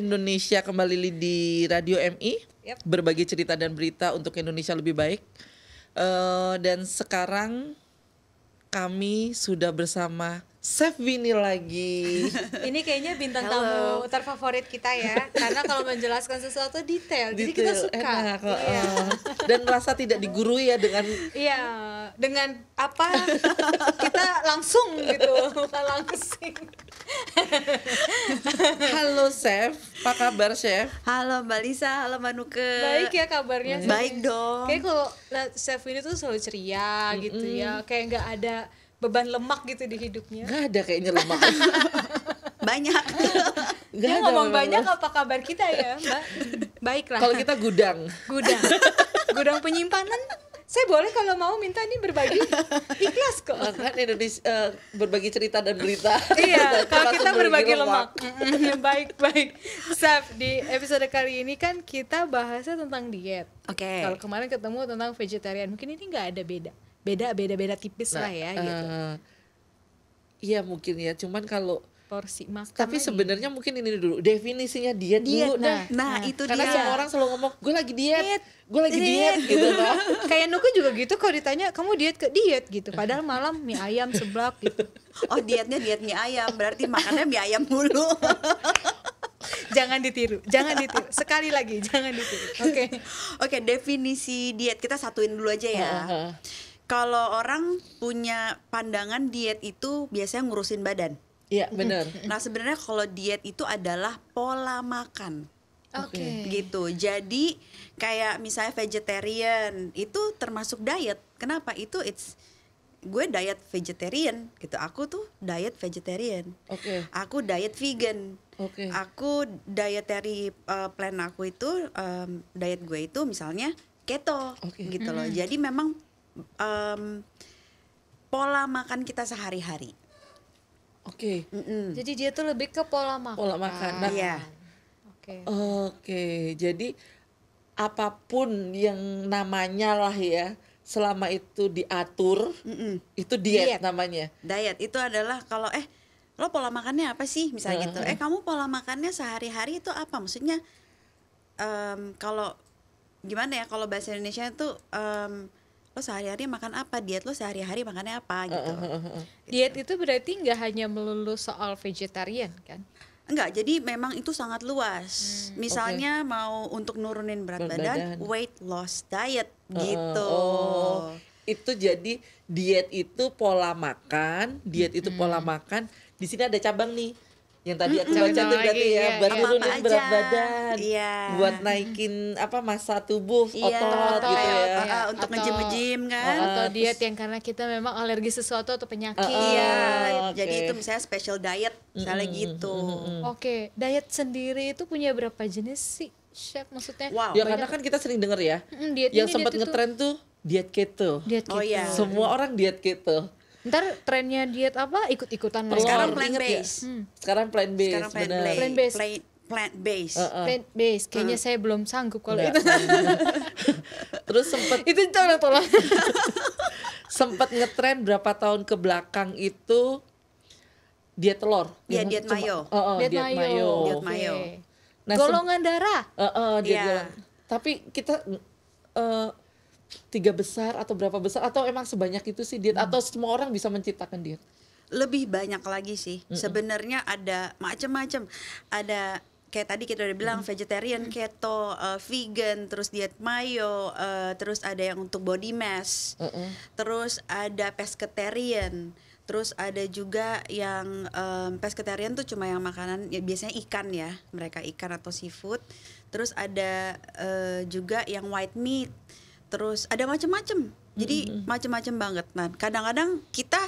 Indonesia kembali di Radio MI Yap. berbagi cerita dan berita untuk Indonesia lebih baik Eh, dan sekarang kami sudah bersama Chef Vini lagi Ini kayaknya bintang Halo. tamu terfavorit kita ya, karena kalau menjelaskan sesuatu detail, jadi kita Detail, suka. enak, Iya. eh. dan merasa tidak digurui ya dengan Iya, dengan apa kita langsung gitu, bukan langsing. Halo Chef, apa kabar Chef? Halo Mbak Lisa, halo Mbak Nuke. Baik ya kabarnya. Baik dong. Kayak kalau chef ini tuh selalu ceria gitu ya, kayak nggak ada beban lemak gitu di hidupnya. Gak ada kayaknya lemak. Banyak. Gak Dia ada ngomong lemak. banyak apa kabar kita ya, Mbak? Baiklah. Kalau kita gudang. gudang gudang penyimpanan saya boleh kalau mau minta nih berbagi ikhlas kok Eh, kan Indonesia eh, berbagi cerita dan berita. iya kalau kita berbagi lemak. baik baik Saf di episode kali ini kan kita bahasnya tentang diet Oke. kalau kemarin ketemu tentang vegetarian mungkin ini nggak ada beda beda beda beda tipis lah ya gitu Eh, Iya mungkin ya, cuman kalau porsi makan tapi sebenarnya mungkin ini dulu definisinya diet, Diet, dulu nah. dah. Nah, itu Karena dia. semua orang selalu ngomong gue lagi diet, Diet, gue lagi diet, diet. gitu kan. kayak Nuku juga gitu kalau ditanya kamu diet ke diet gitu padahal malam mie ayam seblak gitu Oh dietnya diet mie ayam, berarti makannya mie ayam mulu. jangan ditiru jangan ditiru sekali lagi jangan ditiru oke Oke, definisi diet kita satuin dulu aja ya. Heeh. Kalau orang punya pandangan diet itu biasanya ngurusin badan. Iya benar. Nah sebenarnya kalau diet itu adalah pola makan. oke gitu. Jadi kayak misalnya vegetarian itu termasuk diet. Kenapa? Itu it's gue diet vegetarian gitu. Aku tuh diet vegetarian. Oke, Aku diet vegan. oke. Aku dietary uh, plan aku itu um, diet gue itu misalnya keto Oke. gitu loh. Jadi memang um, pola makan kita sehari-hari. Oke. Mm-mm. Jadi dia tuh lebih ke pola makan. Pola makan. Nah, Iya. Oke. Oke, jadi apa pun yang namanya lah ya, selama itu diatur, Mm-mm. itu diet, Diet. namanya. diet itu adalah kalau eh lo pola makannya apa sih misalnya gitu Heeh. eh kamu pola makannya sehari-hari itu apa maksudnya em, kalau gimana ya kalau bahasa Indonesia itu em, lo sehari-hari makan apa? Diet lo sehari-hari makannya apa? Gitu. Diet itu berarti nggak hanya melulu soal vegetarian kan? enggak jadi memang itu sangat luas. Misalnya mau untuk nurunin berat, Berat badan, badan. weight loss diet gitu. Oh, itu jadi diet itu pola makan, diet itu pola makan. Di sini ada cabang nih. Yang tadi aku baca tuh berarti ya, iya, buat iya. Apa-apa berat aja. badan, Iya. buat naikin apa masa tubuh, Iya, otot gitu kayak ya. otot, ah, untuk Atau- nge-gym nge-gym kan Atau Ah, diet yang karena kita memang alergi sesuatu atau penyakit. Ah. Iya, Oh, jadi itu misalnya special diet, misalnya gitu. Oke, diet sendiri itu punya berapa jenis sih, chef? Maksudnya? Wow. Ya karena kan kita sering denger ya, Mm, diet yang sempat ngetren tuh diet keto. Diet Oh, gitu. iya. Semua orang diet keto. Ntar trennya diet apa? Ikut-ikutan lah. Sekarang plant ya? based. Hmm. Sekarang plant based, Sekarang plant benar. based. Plant based. Plant, plant based. Heeh. Plant based. Kayaknya saya belum sanggup kalau itu. Terus sempet itu tolong tolong. sempet ngetren berapa tahun ke belakang itu diet telur. Iya, diet cuma- mayo. Oh, oh, diet, mayo. Diet Oke. mayo. Nah, Golongan darah. Eh, diet Iya. golongan. Tapi kita eh, tiga besar atau berapa besar atau emang sebanyak itu sih diet atau semua orang bisa menciptakan diet? Lebih banyak lagi sih. Sebenarnya ada macam-macam. Ada kayak tadi kita udah bilang vegetarian, keto, eh, vegan, terus diet mayo, eh, terus ada yang untuk body mass. Terus ada pescatarian. Terus ada juga yang em, pescatarian tuh cuma yang makanan ya biasanya ikan ya, mereka ikan atau seafood. Terus ada eh, juga yang white meat. Terus ada macam-macam. Jadi macam-macam banget. Nah, kadang-kadang kita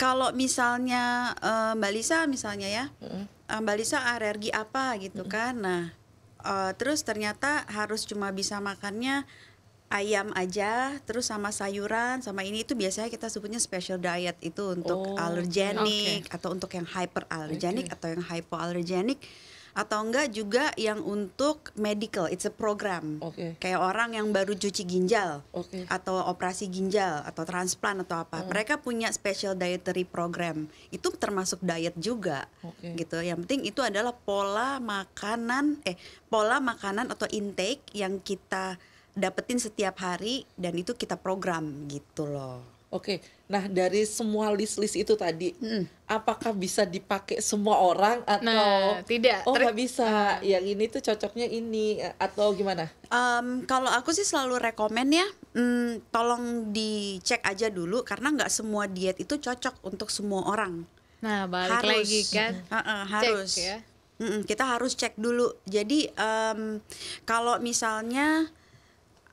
kalau misalnya eh, Mbak Lisa misalnya ya, eh, Mbak Lisa alergi apa gitu kan. Nah, eh, terus ternyata harus cuma bisa makannya ayam aja terus sama sayuran sama ini. Itu biasanya kita sebutnya special diet. Itu untuk Oh, allergenic atau untuk yang hyperallergenic atau yang hypoallergenic atau enggak juga yang untuk medical it's a program. Oke. kayak orang yang baru cuci ginjal Oke. atau operasi ginjal atau transplant atau apa. Mereka punya special dietary program. Itu termasuk diet juga Oke. gitu. Yang penting itu adalah pola makanan eh pola makanan atau intake yang kita dapetin setiap hari dan itu kita program gitu loh. Oke, nah dari semua list-list itu tadi, apakah bisa dipakai semua orang atau Nah, tidak. Oh nggak bisa, yang ini tuh cocoknya ini atau gimana? Um, kalau aku sih selalu rekomen ya, mm, tolong dicek aja dulu karena nggak semua diet itu cocok untuk semua orang. Nah, balik harus, lagi kan. Heeh, Cek harus. ya. Mm-mm, kita harus cek dulu. Jadi em, kalau misalnya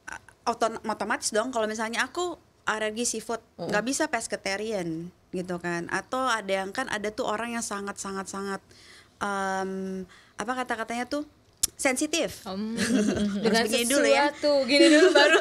uh, otomatis dong, kalau misalnya aku alergi seafood, nggak bisa pescatarian gitu kan? Atau ada yang kan ada tuh orang yang sangat sangat sangat em, apa kata-katanya tuh sensitif. Om, dengan begini dulu ya. gini dulu baru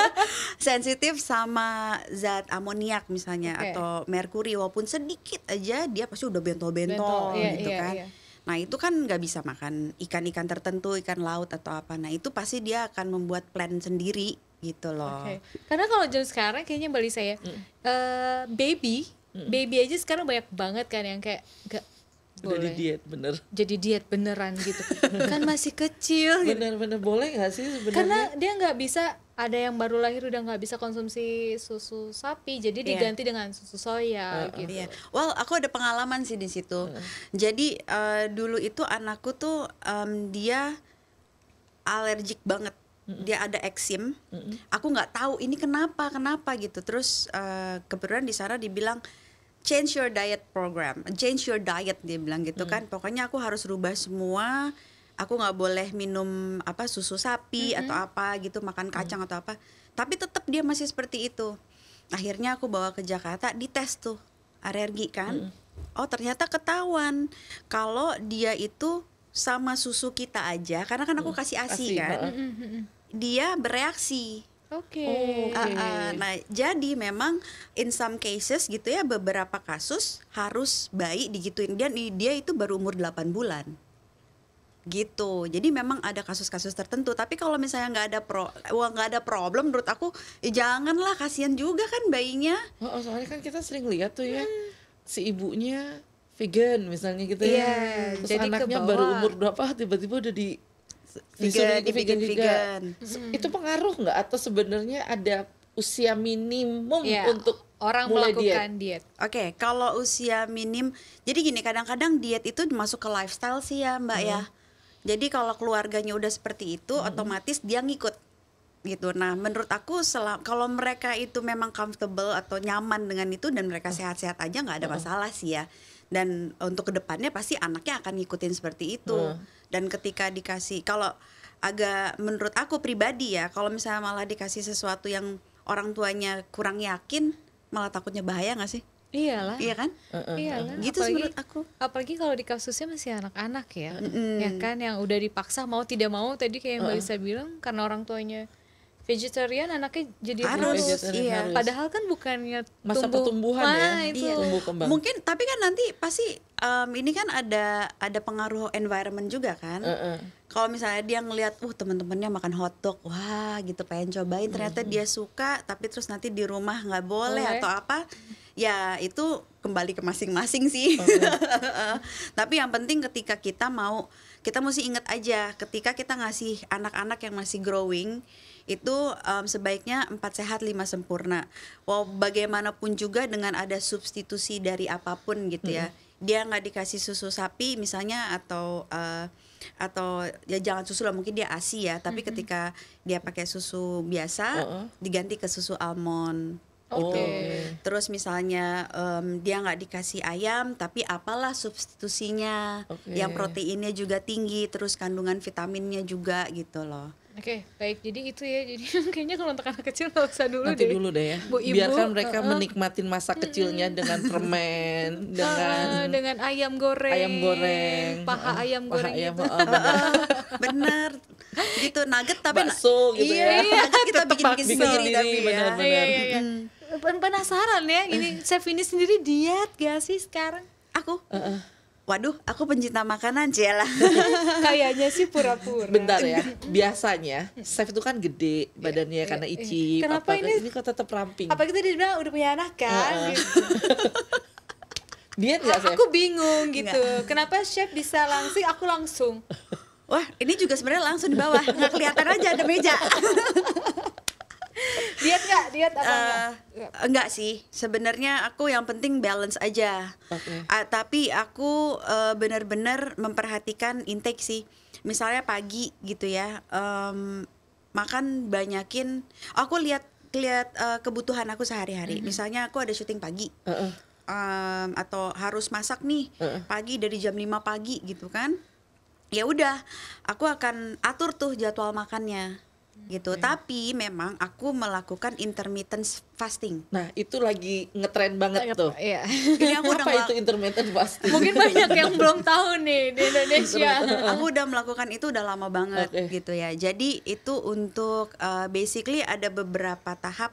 sensitif sama zat amoniak misalnya Oke. atau merkuri walaupun sedikit aja dia pasti udah bentol-bentol Bentol, iya, gitu iya, kan. iya. Nah itu kan nggak bisa makan ikan-ikan tertentu, ikan laut atau apa. Nah itu pasti dia akan membuat plan sendiri gitu loh. Oke. Karena kalau zaman sekarang kayaknya Bali saya eh, baby, baby aja sekarang banyak banget kan yang kayak gak Udah di boleh diet bener. jadi diet beneran gitu. kan masih kecil gitu. Bener-bener boleh nggak sih sebenarnya? Karena dia nggak bisa ada yang baru lahir udah nggak bisa konsumsi susu sapi, jadi Iya. diganti dengan susu soya gitu. Iya. Well, aku ada pengalaman sih di situ. Jadi eh, dulu itu anakku tuh em, dia alergik banget. Dia ada eksim. Aku nggak tahu ini kenapa, kenapa gitu. Terus eh, kebetulan di sana dibilang change your diet program, change your diet dia bilang gitu kan. Pokoknya aku harus rubah semua. Aku nggak boleh minum apa susu sapi atau apa gitu, makan kacang atau apa. Tapi tetap dia masih seperti itu. Akhirnya aku bawa ke Jakarta dites tuh alergi kan. Oh ternyata ketahuan kalau dia itu sama susu kita aja, karena kan aku kasih Asi, asi, kan. Dia bereaksi. Oke. Oh. Ah, ah. Nah, jadi memang in some cases gitu ya beberapa kasus harus bayi digituin dia dia itu baru umur 8 bulan. Gitu. Jadi memang ada kasus-kasus tertentu, tapi kalau misalnya nggak ada pro wah, nggak ada problem menurut aku ya janganlah kasihan juga kan bayinya. Oh, oh, soalnya kan kita sering lihat tuh ya si ibunya vegan misalnya gitu ya. Iya, Terus jadi anaknya baru umur berapa tiba-tiba udah di Vegan, dibikin juga. vegan. Se- Itu pengaruh nggak atau sebenarnya ada usia minimum Iya, untuk orang mulai melakukan diet. Oke, kalau usia minim, jadi gini kadang-kadang diet itu masuk ke lifestyle sih ya Mbak ya. Jadi kalau keluarganya udah seperti itu, otomatis dia ngikut gitu. Nah, menurut aku selam, kalau mereka itu memang comfortable atau nyaman dengan itu dan mereka sehat-sehat aja nggak ada masalah sih ya. Dan untuk ke depannya pasti anaknya akan ngikutin seperti itu. Dan ketika dikasih, kalau agak menurut aku pribadi ya, kalau misalnya malah dikasih sesuatu yang orang tuanya kurang yakin, malah takutnya bahaya nggak sih? Iyalah. Iya kan? Iyalah. Gitu sih menurut aku. Apalagi kalau di kasusnya masih anak-anak ya, ya kan yang udah dipaksa mau tidak mau tadi kayak yang Mbak Lisa bilang karena orang tuanya vegetarian anaknya jadi Harus, iya. harus. Padahal kan bukannya Masa tumbuh, pertumbuhan Wah, ya. itu. Iya. Tumbuh kembang. Mungkin tapi kan nanti pasti em, ini kan ada ada pengaruh environment juga kan. Heeh. Kalau misalnya dia ngelihat, uh teman-temannya makan hotdog, wah gitu pengen cobain, ternyata dia suka, tapi terus nanti di rumah nggak boleh Boleh. atau apa, ya itu kembali ke masing-masing sih. tapi yang penting ketika kita mau, kita mesti ingat aja, ketika kita ngasih anak-anak yang masih growing, itu em, sebaiknya empat sehat lima sempurna. Wow, bagaimanapun juga dengan ada substitusi dari apa pun gitu ya. Dia nggak dikasih susu sapi misalnya atau eh, atau ya jangan susu lah mungkin dia asi ya. Tapi ketika dia pakai susu biasa Heeh. diganti ke susu almond. Oke. Gitu. Terus misalnya em, dia nggak dikasih ayam, tapi apalah substitusinya Oke. yang proteinnya juga tinggi, terus kandungan vitaminnya juga gitu loh. Oke, baik. Jadi itu ya. Jadi kayaknya kalau untuk anak kecil nggak usah dulu Nanti deh. dulu deh ya. Bu, ibu, Biarkan mereka heeh. menikmatin masa kecilnya dengan permen, dengan Ah, dengan ayam goreng, ayam goreng, paha heeh, ayam paha goreng ayam, itu. heeh, benar. Bener, gitu nugget tapi bakso gitu iya, ya. iya, nugget kita bikin bikin sendiri tapi ya. benar-benar. Iya, iya, iya. Pen- Penasaran ya, ini chef ini sendiri diet gak sih sekarang? Aku Heeh. waduh aku pencinta makanan Ciela Kayaknya sih pura-pura. Bentar ya. Biasanya chef itu kan gede badannya iya, karena iya. icip. Kenapa apa, ini- ini kok tetap ramping? Apa kita dibilang udah punya anak kan? Heeh. Gitu. Diet nggak chef? Aku bingung gitu. Kenapa chef bisa langsing, aku langsung. wah ini juga sebenarnya langsung di bawah nggak kelihatan aja ada meja Diet nggak? Diet apa Eh, enggak? enggak sih sebenarnya aku yang penting balance aja Oke. Ah, tapi aku eh, benar-benar memperhatikan intake sih misalnya pagi gitu ya em, makan banyakin aku lihat lihat eh, kebutuhan aku sehari-hari misalnya aku ada syuting pagi Heeh. em, atau harus masak nih Heeh. pagi dari jam 5 pagi gitu kan ya udah aku akan atur tuh jadwal makannya gitu tapi memang aku melakukan intermittent fasting Nah, itu lagi ngetren banget tuh. Iya. ini aku udah Apa itu intermittent fasting? Mungkin banyak yang belum tahu nih di Indonesia. aku udah melakukan itu udah lama banget Oke. gitu ya jadi itu untuk uh, basically ada beberapa tahap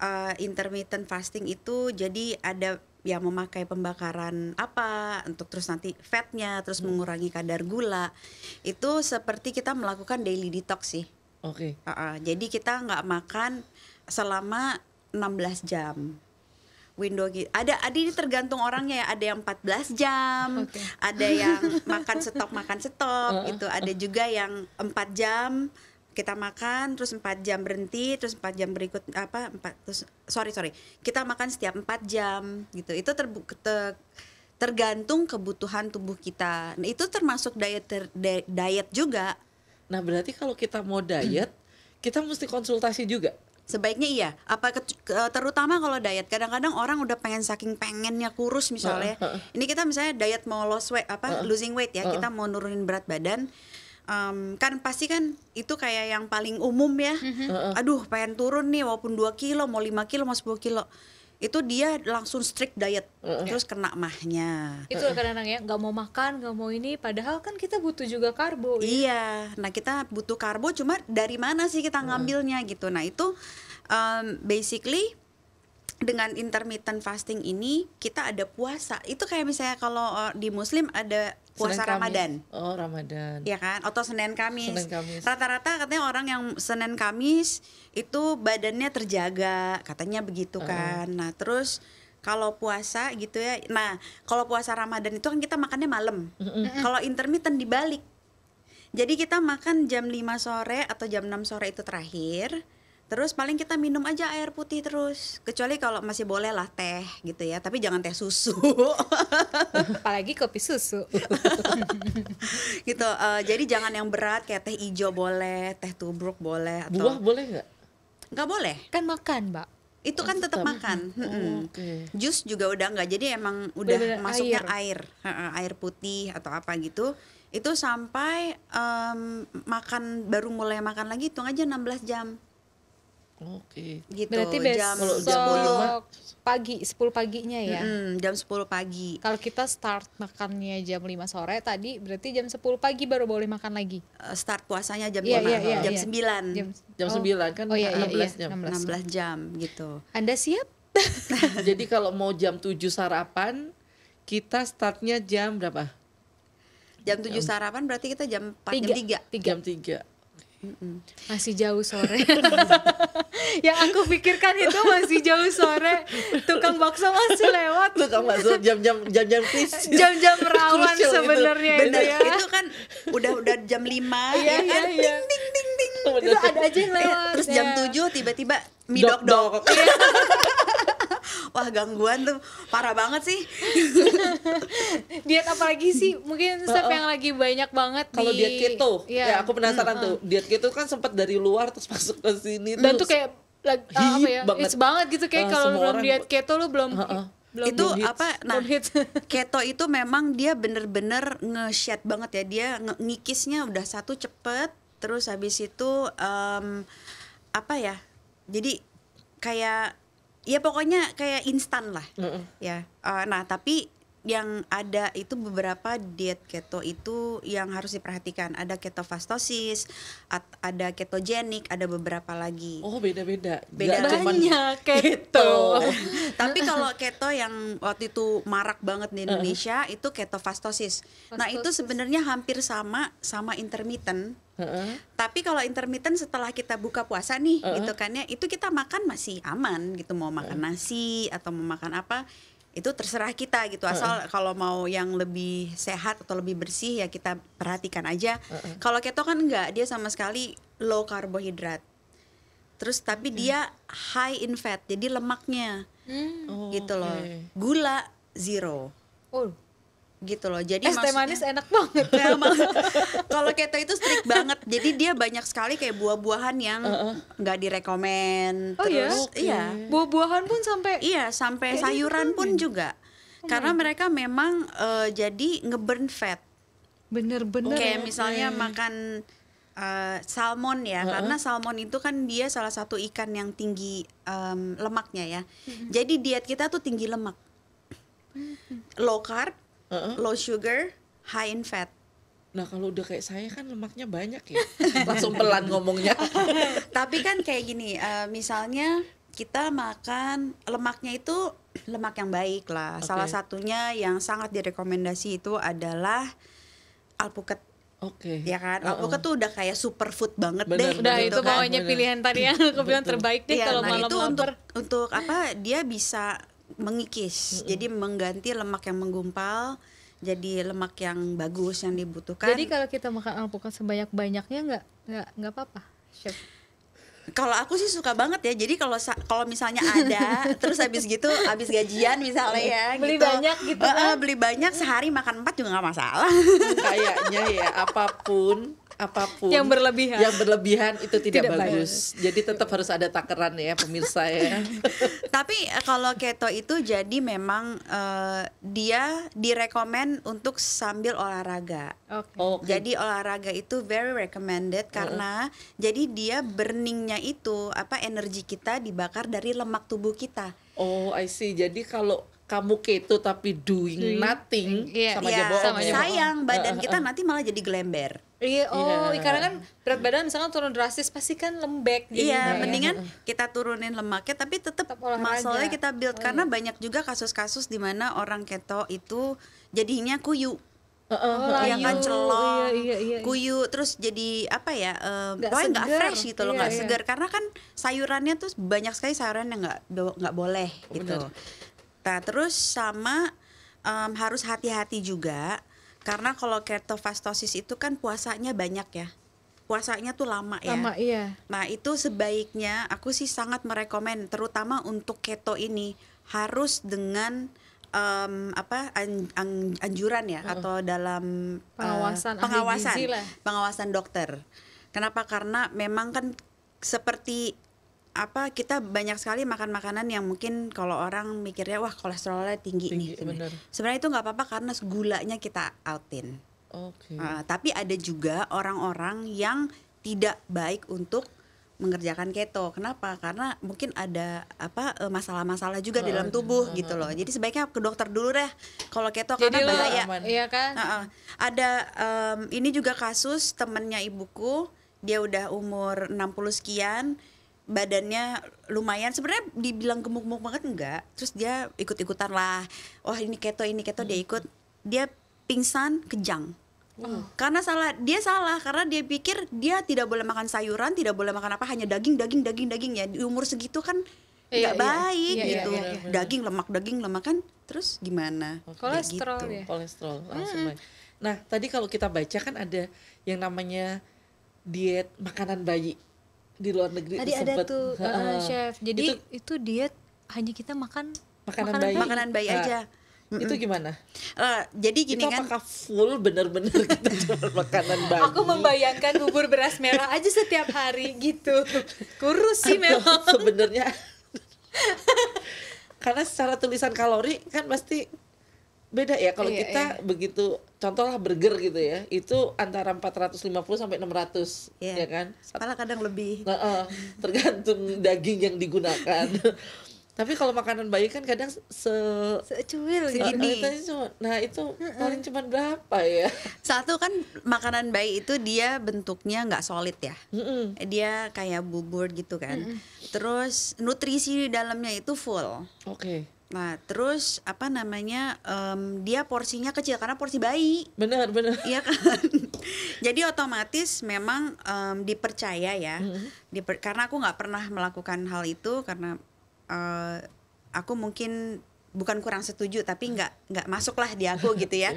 uh, intermittent fasting itu jadi ada yang memakai pembakaran apa untuk terus nanti fatnya terus mengurangi kadar gula itu seperti kita melakukan daily detox sih Oke. Uh-uh, jadi kita nggak makan selama 16 jam window gitu. Ada ada ini tergantung orangnya ya. Ada yang 14 jam, Oke. ada yang makan stop makan stop gitu. Ada juga yang 4 jam kita makan terus 4 jam berhenti terus 4 jam berikut apa 4 terus sorry sorry kita makan setiap 4 jam gitu itu terbu- te- tergantung kebutuhan tubuh kita nah, itu termasuk diet ter- di- diet juga Nah, berarti kalau kita mau diet, kita mesti konsultasi juga. Sebaiknya iya. Apa ke- ke- terutama kalau diet. Kadang-kadang orang udah pengen saking pengennya kurus misalnya. Ini kita misalnya diet mau loss weight apa losing weight ya. Kita mau nurunin berat badan. Em, kan pasti kan itu kayak yang paling umum ya. Aduh, pengen turun nih walaupun 2 kilo, mau 5 kilo, mau 10 kilo. Itu dia langsung strict diet. Terus kena mahnya. itu kadang-kadang ya nggak mau makan nggak mau ini padahal kan kita butuh juga karbo ya. Iya, nah kita butuh karbo, cuma dari mana sih kita ngambilnya gitu. Nah itu um, basically dengan intermittent fasting ini kita ada puasa. Itu kayak misalnya kalau uh, di Muslim ada puasa Senin Kamis. Ramadan. Oh, Ramadan. Ya kan, atau Senin Kamis. Senin Kamis. Rata-rata katanya orang yang Senin Kamis itu badannya terjaga, katanya begitu kan. Nah, terus kalau puasa gitu ya. Nah, kalau puasa Ramadan itu kan kita makannya malam. Kalau intermittent dibalik. Jadi kita makan jam 5 sore atau jam 6 sore itu terakhir. Terus paling kita minum aja air putih terus. Kecuali kalau masih boleh lah teh gitu ya, tapi jangan teh susu. apalagi kopi susu gitu. eh, jadi jangan yang berat kayak teh hijau boleh, teh tubruk boleh atau Buah boleh nggak? Nggak boleh. kan makan mbak Itu kan tetap tetap. makan. Mm-mm. Oke. Jus juga udah nggak. Jadi emang udah Bener-bener masuknya air. air, Heeh, air putih atau apa gitu. Itu sampai em, makan baru mulai makan lagi hitung aja 16 jam Oke. gitu. berarti jam Kalau jam lima- besok pagi 10 paginya ya Mm-mm, jam 10 pagi. kalau kita start makannya jam 5 sore tadi berarti jam 10 pagi baru boleh makan lagi Eh, start puasanya jam Iya, 5, iya, iya, jam iya. 9. jam Jam oh. 9 kan oh iya iya, 16 iya jam. 16. 16 jam gitu. anda siap Jadi kalau mau jam 7 sarapan, kita startnya jam berapa? Jam 7 sarapan berarti kita jam 4 Tiga. jam 3. Tiga. Jam 3. Masih jauh sore yang aku pikirkan itu masih jauh sore tukang bakso masih lewat kamu masuk jam-jam jam-jam krisis. jam-jam rawan sebenarnya itu Bener, ya itu kan udah udah jam 5 Iya, ya kan. iya, iya. Ding ding ding. itu ada aja yang Eh, lewat terus ya. jam 7 tiba-tiba mie dok. Dok-dok. Wah, gangguan tuh parah banget sih. diet apa lagi sih mungkin step yang lagi banyak banget Kalau di diet keto, Iya. ya aku penasaran tuh. Diet keto kan sempat dari luar terus masuk ke sini dan tuh kayak like, uh, apa ya banget. hits banget gitu kayak Ah, kalau semua belum orang- diet keto lu belum Heeh. belum itu hits. apa nah hits. keto itu memang dia bener-bener nge-shed banget ya dia ngikisnya udah satu cepet terus habis itu em, apa ya jadi kayak ya pokoknya kayak instan lah Heeh. ya Eh, nah tapi yang ada itu beberapa diet keto itu yang harus diperhatikan. Ada ketofastosis, ada ketogenik, ada beberapa lagi. Oh beda-beda. Beda. Nggak cuman Banyak keto. Tapi kalau keto yang waktu itu marak banget di Indonesia itu ketofastosis. Nah, itu Fastosis. sebenarnya hampir sama sama intermittent. Heeh. Tapi kalau intermittent setelah kita buka puasa nih, gitu kan ya, itu kita makan masih aman gitu mau makan nasi atau mau makan apa itu terserah kita gitu asal kalau mau yang lebih sehat atau lebih bersih ya kita perhatikan aja. Kalau keto kan enggak, dia sama sekali low karbohidrat. Terus tapi dia high in fat, jadi lemaknya Hmm. Oh, gitu loh. oke. Gula zero Oh, gitu loh. Jadi es teh manis enak banget. Nah, kalau keto itu strict banget. Jadi dia banyak sekali kayak buah-buahan yang nggak direkomen. Oh iya? Terus iya. Buah-buahan pun sampai Iya, sampai sayuran pun juga. Karena mereka memang eh, jadi ngeburn fat. bener-bener Kayak ya. misalnya makan eh, salmon ya, karena salmon itu kan dia salah satu ikan yang tinggi em, lemaknya ya. Jadi diet kita tuh tinggi lemak. Low carb, Heeh. low sugar, high in fat. Nah kalau udah kayak saya kan lemaknya banyak ya. Langsung pelan ngomongnya. Tapi kan kayak gini, eh, misalnya kita makan lemaknya itu lemak yang baik lah. Oke. Salah satunya yang sangat direkomendasi itu adalah alpukat, Oke. ya kan? Uh-uh. Alpukat tuh udah kayak superfood banget Bener, deh. Udah gitu itu kan. pokoknya pilihan tadi yang aku bilang terbaik deh Iya, kalau nah malam itu untuk untuk apa? Dia bisa mengikis, jadi mengganti lemak yang menggumpal jadi lemak yang bagus yang dibutuhkan. Jadi kalau kita makan alpukat sebanyak-banyaknya nggak nggak nggak apa-apa, chef. Kalau aku sih suka banget ya. Jadi kalau kalau misalnya ada terus habis gitu habis gajian misalnya ya Beli gitu. banyak gitu kan? beli banyak sehari makan empat juga nggak masalah. Kayaknya ya apa pun apa pun Yang berlebihan. yang berlebihan itu tidak, Tidak bagus. Jadi tetap harus ada takaran ya pemirsa ya. Tapi eh, kalau keto itu jadi memang eh, dia direkomend untuk sambil olahraga. Oke. Oke. Jadi olahraga itu very recommended karena jadi dia burningnya itu apa energi kita dibakar dari lemak tubuh kita. Oh, I see. Jadi kalau kamu keto tapi doing, nothing iya, sama aja Ya, bohong sama aja ya. sayang badan kita nanti malah jadi glember. Iya, oh, Iya. karena kan berat badan misalkan turun drastis pasti kan lembek Iya, jadinya ya. mendingan kita turunin lemaknya tapi tetap masalahnya kita build karena banyak juga kasus-kasus di mana orang keto itu jadinya kuyu. Oh, yang kan celong, Iya, iya, iya. kuyu, terus jadi apa ya? Um, Nggak pokoknya nggak fresh gitu loh, Iya, nggak iya. segar karena kan sayurannya tuh banyak sekali sayuran yang nggak nggak boleh gitu. Bener. Nah terus sama um, harus hati-hati juga karena kalau ketofastosis itu kan puasanya banyak ya, puasanya tuh lama ya. Lama iya. Nah itu sebaiknya aku sih sangat merekomen terutama untuk keto ini harus dengan em, apa an- an- anjuran ya atau dalam eh, Pengawasan ahli pengawasan pengawasan dokter. Kenapa? Karena memang kan seperti apa kita banyak sekali makan makanan yang mungkin kalau orang mikirnya wah kolesterolnya tinggi, Tinggi, nih. Sebenarnya itu nggak apa-apa karena gulanya kita outin. Oke. Uh, tapi ada juga orang-orang yang tidak baik untuk mengerjakan keto. Kenapa? Karena mungkin ada apa eh, masalah-masalah juga di dalam tubuh gitu loh. Jadi sebaiknya ke dokter dulu deh. Kalau keto Jadi karena lo, bahaya. aman. iya kan? Uh-uh. Ada em, ini juga kasus temennya ibuku, dia udah umur 60 sekian, badannya lumayan sebenarnya dibilang gemuk-gemuk banget enggak. Terus dia ikut-ikutan lah. Wah, ini keto, ini keto dia ikut. Dia pingsan, kejang. Karena salah, dia salah karena dia pikir dia tidak boleh makan sayuran, tidak boleh makan apa, hanya daging, daging, daging, daging ya. Di umur segitu kan Iya, nggak iya. baik Iya, iya, gitu. iya, iya. Daging, lemak, daging, lemak kan. Terus gimana? Kayak Kolesterol gitu. ya. kolesterol langsung naik. Nah, tadi kalau kita baca kan ada yang namanya diet makanan bayi di luar negeri Tadi ada sempet- tuh uh, chef. Jadi Itu itu, diet hanya kita makan makanan, bayi. Makanan bayi Nah, aja. Itu gimana? Eh, jadi gini itu kan apakah full bener-bener kita jual makanan bayi? Aku membayangkan bubur beras merah aja setiap hari gitu. Kurus sih Atau memang. sebenarnya karena secara tulisan kalori kan pasti beda ya kalau Iya, kita begitu contohlah burger gitu ya itu antara 450 sampai 600 Iya. ya kan malah kadang lebih. Nah, tergantung daging yang digunakan Tapi kalau makanan bayi kan kadang se Secuil Segini. gitu. Nah, itu itu paling cuma berapa ya? Satu kan makanan bayi itu dia bentuknya nggak solid ya. Mm-mm. Dia kayak bubur gitu kan. Terus nutrisi di dalamnya itu full. Oke. Nah, terus apa namanya? em, dia porsinya kecil karena porsi bayi. Benar, benar. Iya kan. Jadi otomatis memang em, dipercaya ya. Diper- karena aku nggak pernah melakukan hal itu karena eh, aku mungkin bukan kurang setuju tapi nggak nggak masuklah di aku gitu ya.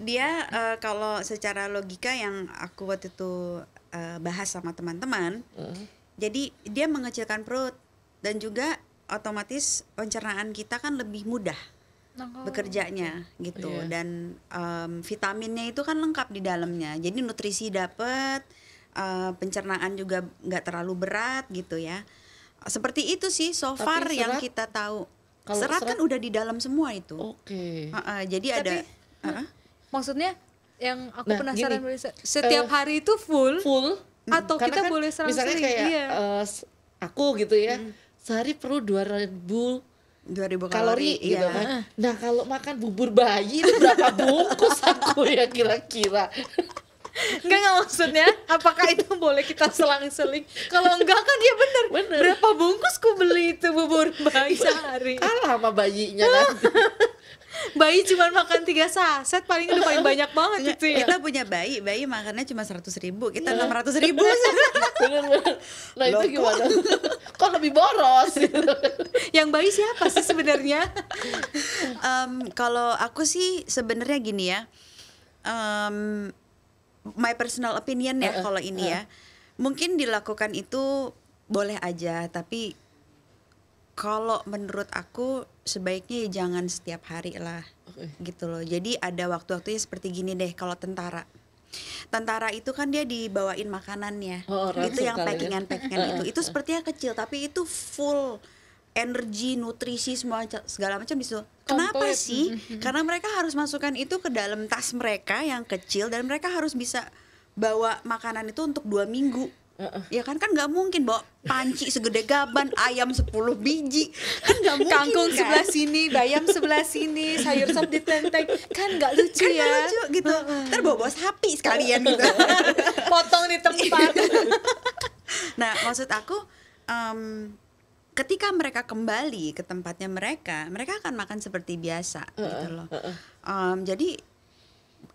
Dia eh, kalau secara logika yang aku waktu itu eh, bahas sama teman-teman, Heeh. jadi dia mengecilkan perut dan juga otomatis pencernaan kita kan lebih mudah Oh. bekerjanya gitu Iya. dan em, vitaminnya itu kan lengkap di dalamnya jadi nutrisi dapat eh, pencernaan juga nggak terlalu berat gitu ya seperti itu sih so Tapi far yang serat? kita tahu Kalau serat, kan serat? udah di dalam semua itu Oke. Heeh, jadi ada Tapi- Heeh. Maksudnya yang aku Nah, penasaran gini, setiap eh, hari itu full, Full atau Karena kita kan boleh misalnya selang-seling? kayak Iya. s- aku gitu ya. Sehari perlu 2000 2000 kalori, kalori, gitu iya. kan. Nah, kalau makan bubur bayi itu berapa bungkus aku ya kira-kira? Enggak enggak maksudnya apakah itu boleh kita selang-seling? Kalau enggak kan ya bener. Bener. Berapa bungkus ku beli itu bubur bayi sehari? Kalah sama bayinya nanti. Bayi cuma makan tiga saset paling udah paling banyak banget Nggak, itu ya. kita punya bayi bayi makannya cuma seratus ribu kita enam ratus ribu. Nah, Loh, itu gimana? Kok lebih boros gitu. Yang bayi siapa sih sebenarnya? Em, kalau aku sih sebenarnya gini ya, em, my personal opinion ya Heeh, kalau ini ya, mungkin dilakukan itu boleh aja, tapi kalau menurut aku sebaiknya ya jangan setiap hari lah, Oke. gitu loh. Jadi ada waktu-waktunya seperti gini deh, kalau tentara. Tentara itu kan dia dibawain makanannya, Oh, itu yang kali ya. packingan-packingan itu, itu sepertinya kecil, tapi itu full energi, nutrisi semua segala macam di situ. Kenapa Komplit. sih? Karena mereka harus masukkan itu ke dalam tas mereka yang kecil dan mereka harus bisa bawa makanan itu untuk dua minggu. Ya kan kan nggak mungkin bawa panci segede gaban ayam 10 biji kan nggak mungkin Kangkung kan? sebelah sini, bayam sebelah sini, sayur sop ditenteng. Kan nggak lucu kan ya. lucu gitu ntar bawa bawa sapi sekalian gitu Potong di tempat. nah maksud aku em, ketika mereka kembali ke tempatnya mereka mereka akan makan seperti biasa gitu loh. Em, jadi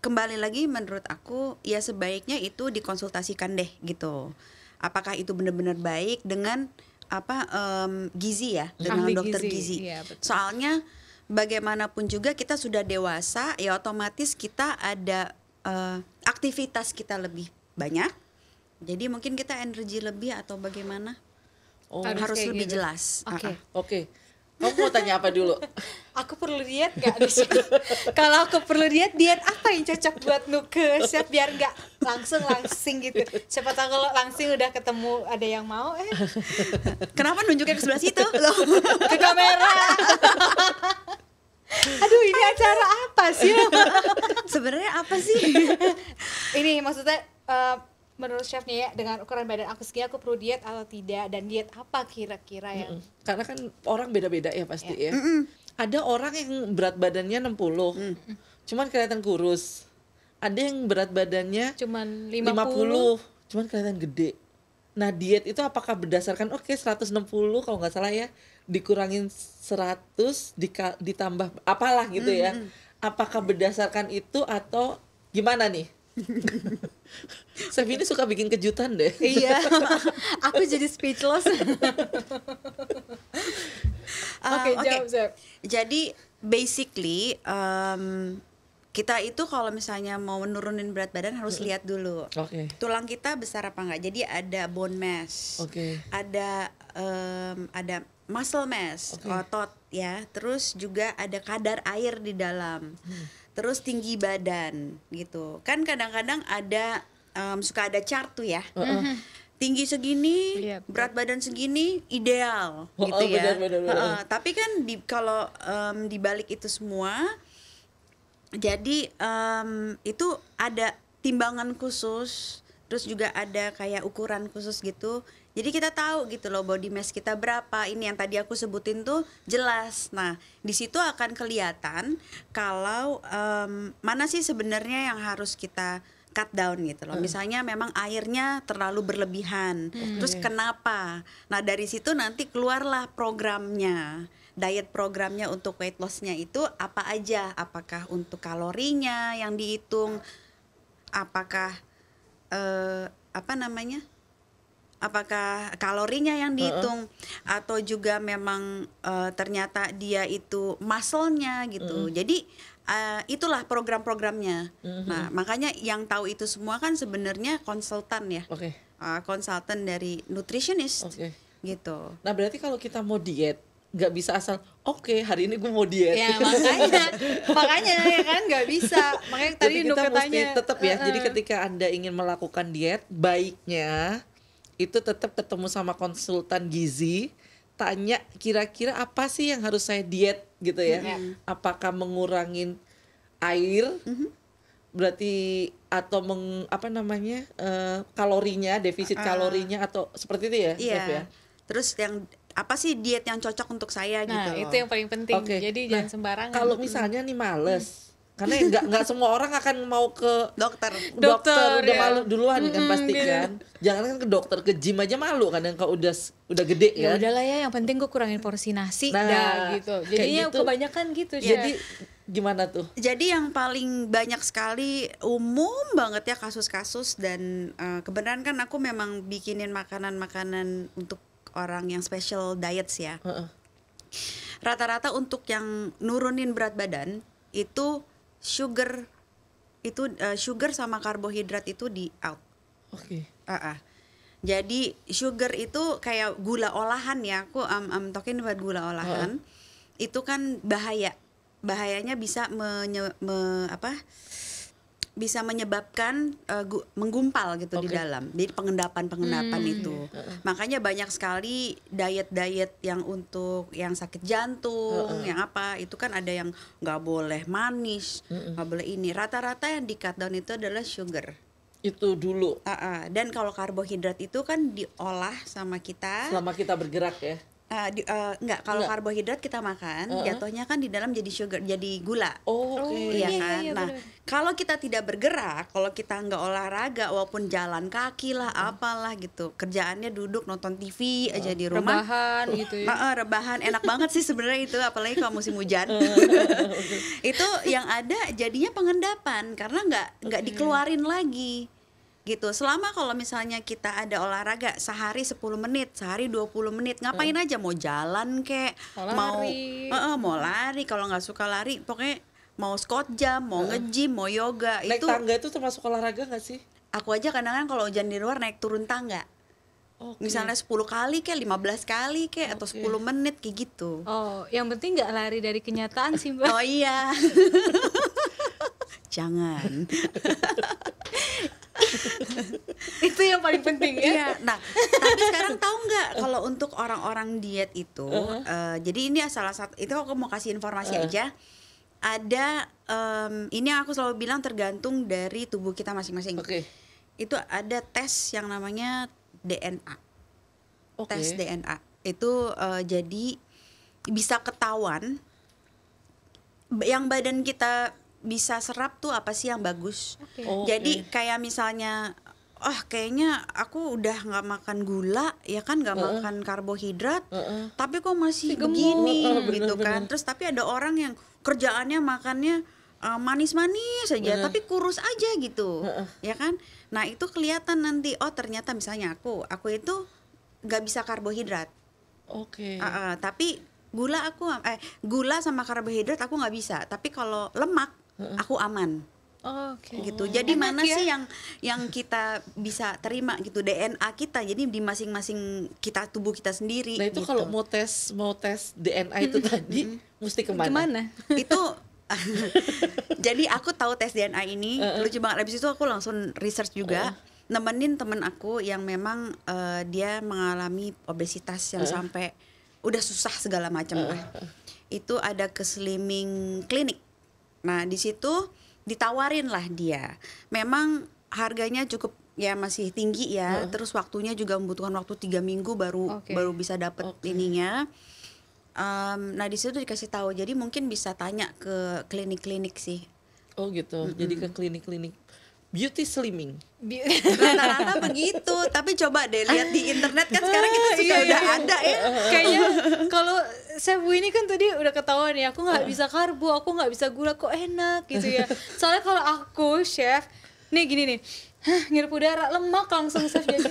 kembali lagi menurut aku ya sebaiknya itu dikonsultasikan deh gitu. Apakah itu benar-benar baik dengan apa em, gizi ya dengan Ahli dokter gizi, gizi, betul. soalnya bagaimanapun juga kita sudah dewasa ya otomatis kita ada eh, aktivitas kita lebih banyak. Jadi mungkin kita energi lebih atau bagaimana Oh, Harus harus lebih gitu. jelas Oke. Ah. Oke. Kamu mau tanya apa dulu? Aku perlu diet gak di sini? Kalau aku perlu diet, diet apa yang cocok buat nuke chef biar nggak langsung langsing gitu. Siapa tahu kalau langsing udah ketemu ada yang mau eh kenapa nunjukin ke sebelah situ loh ke kamera. Aduh ini acara apa sih? sebenarnya apa sih ini maksudnya eh, menurut chefnya ya dengan ukuran badan aku segini aku perlu diet atau tidak dan diet apa kira-kira yang Mm. Karena kan orang beda-beda ya pasti Ya. ya. Ada orang yang berat badannya 60. Cuman kelihatan kurus. Ada yang berat badannya cuman 50, 50, cuman kelihatan gede. Nah, diet itu apakah berdasarkan oke 160 kalau nggak salah ya, dikurangin 100 dika- ditambah apalah gitu ya. Apakah berdasarkan itu atau gimana nih? Chef ini suka bikin kejutan deh. iya aku jadi speechless Ah, oke oke. jawab chef Jadi basically em, kita itu kalau misalnya mau menurunin berat badan harus lihat dulu Oke. tulang kita besar apa enggak. Jadi ada bone mass, Oke. ada em, ada muscle mass, Oke. otot ya. Terus juga ada kadar air di dalam. Terus tinggi badan gitu. Kan kadang-kadang ada em, suka ada chart tuh ya. Tinggi segini, Iya, betul. berat badan segini ideal Oh, gitu oh, ya. benar, benar, benar. Heeh, tapi kan di kalau em, di balik itu semua jadi em, itu ada timbangan khusus terus juga ada kayak ukuran khusus gitu jadi kita tahu gitu loh body mass kita berapa. Ini yang tadi aku sebutin tuh jelas. Nah di situ akan kelihatan kalau em, mana sih sebenarnya yang harus kita cut down gitu loh. Misalnya memang airnya terlalu berlebihan. Terus kenapa? Nah dari situ nanti keluarlah programnya. Diet programnya untuk weight lossnya itu apa aja? Apakah untuk kalorinya yang dihitung? Apakah eh, apa namanya apakah kalorinya yang dihitung atau juga memang eh, ternyata dia itu muscle-nya gitu. Jadi eh, itulah program-programnya. Nah makanya yang tahu itu semua kan sebenarnya konsultan ya. Oke. Eh, konsultan dari nutritionist Oke. gitu. Nah berarti kalau kita mau diet nggak bisa asal oke hari ini gue mau diet. ya makanya. Makanya ya kan nggak bisa. Makanya tadi Jadi kita mesti tanya tetap ya. Jadi "Eh, ketika anda ingin melakukan diet, baiknya itu tetap ketemu sama konsultan gizi, tanya kira-kira apa sih yang harus saya diet gitu ya? Apakah mengurangin air? Berarti atau meng apa namanya eh, kalorinya, defisit kalorinya atau seperti itu ya? iya Chef ya? terus yang apa sih diet yang cocok untuk saya nah gitu loh. itu yang paling penting Oke. jadi Nah, jangan sembarangan Kalau misalnya nih males, karena nggak nggak semua orang akan mau ke dokter dokter, Dokter, udah ya. malu duluan kan Mm-mm, pasti gitu. kan. Jangan kan ke dokter ke gym aja malu kan yang kalau udah udah gede ya kan. udahlah ya yang penting gue kurangin porsi nasi Nah, dah gitu jadinya gitu. kebanyakan gitu Jadi Chef. gimana tuh? Jadi yang paling banyak sekali umum banget ya kasus-kasus dan eh, kebenaran kan aku memang bikinin makanan-makanan untuk orang yang special diets ya. Heeh. Rata-rata untuk yang nurunin berat badan itu sugar itu eh, sugar sama karbohidrat itu di out. Oke. Ah, ah. Jadi sugar itu kayak gula olahan ya. Aku am am talking about gula olahan. Itu kan bahaya. Bahayanya bisa menye, me- apa? Bisa menyebabkan gu- menggumpal gitu di Oke. dalam. Jadi pengendapan-pengendapan itu. Makanya banyak sekali diet-diet yang untuk yang sakit jantung, yang apa itu kan ada yang nggak boleh manis, nggak boleh ini. Rata-rata yang di cut down itu adalah sugar. Itu dulu Ah, ah. dan kalau karbohidrat itu kan diolah sama kita. selama kita bergerak ya. Ah, di- eh, enggak, kalau Enggak. karbohidrat kita makan, Uh-uh. jatuhnya kan di dalam jadi sugar, jadi gula. Oh, oke. Iya iya, kan. iya, nah, bener. kalau kita tidak bergerak, kalau kita nggak olahraga, walaupun jalan kaki lah, apalah gitu, kerjaannya duduk nonton TV aja di rumah. rebahan gitu ya ah, rebahan enak banget sih sebenarnya itu apalagi kalau musim hujan itu yang ada jadinya pengendapan karena nggak nggak dikeluarin lagi gitu selama kalau misalnya kita ada olahraga sehari 10 menit sehari 20 menit ngapain aja mau jalan kek Mau mau lari. Eh, eh, mau lari kalau nggak suka lari pokoknya mau squat jam mau nge-gym mau yoga Naik itu tangga itu termasuk olahraga nggak sih? aku aja kadang-kadang kalau hujan di luar naik turun tangga Oke. misalnya 10 kali kek 15 kali kek atau Oke. 10 menit kayak gitu oh yang penting nggak lari dari kenyataan sih mbak Oh iya. Jangan. itu yang paling penting ya Iya. Nah, tapi sekarang tahu nggak kalau untuk orang-orang diet itu, eh, jadi ini salah satu itu aku mau kasih informasi aja. Ada em, ini yang aku selalu bilang tergantung dari tubuh kita masing-masing. Oke. Itu ada tes yang namanya DNA. Oke. Tes DNA. Itu eh, jadi bisa ketahuan yang badan kita bisa serap tuh apa sih yang bagus. Oke. Oh, Jadi oke. kayak misalnya oh kayaknya aku udah nggak makan gula ya kan nggak Heeh. makan karbohidrat Heeh. tapi kok masih gemuk. begini Heeh, bener, gitu kan bener. terus tapi ada orang yang kerjaannya makannya uh, manis-manis saja Bener. tapi kurus aja gitu Heeh. ya kan nah itu kelihatan nanti oh ternyata misalnya aku aku itu nggak bisa karbohidrat Oke. Ah, ah, tapi gula aku eh gula sama karbohidrat aku nggak bisa tapi kalau lemak aku aman Oh, oke gitu. Jadi Enak mana ya. sih yang yang kita bisa terima gitu DNA kita. Jadi di masing-masing kita tubuh kita sendiri. Nah itu gitu. kalau mau tes mau tes DNA itu tadi mesti ke mana? ke mana itu jadi aku tahu tes DNA ini lucu banget. Habis itu aku langsung research juga. Nemenin temen aku yang memang eh, dia mengalami obesitas yang sampai udah susah segala macam lah. Itu ada ke slimming clinic. Nah, di situ ditawarin lah dia. Memang harganya cukup ya masih tinggi ya. Terus waktunya juga membutuhkan waktu tiga minggu baru Oke. baru bisa dapet Oke. ininya. Em, nah di situ dikasih tahu. Jadi mungkin bisa tanya ke klinik-klinik sih. Oh gitu. Jadi ke klinik-klinik beauty slimming. Rata-rata begitu. Tapi coba deh lihat di internet kan sekarang kita suka Iya, iya, udah iya. ada ya. kayaknya kalau Chef Bu ini kan tadi udah ketahuan ya aku nggak bisa karbo aku nggak bisa gula kok enak gitu ya soalnya kalau aku chef nih gini nih Hah, ngirup udara lemak langsung chef jadi